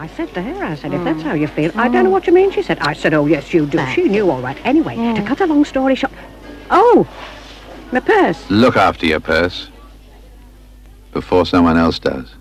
I said to her, I said, if that's hmm. how you feel, I don't know what you mean. She said, I said, oh, yes, you do. Back. She knew all right. Anyway, to cut a long story short... Oh, my purse. Look after your purse. Before someone else does.